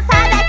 todos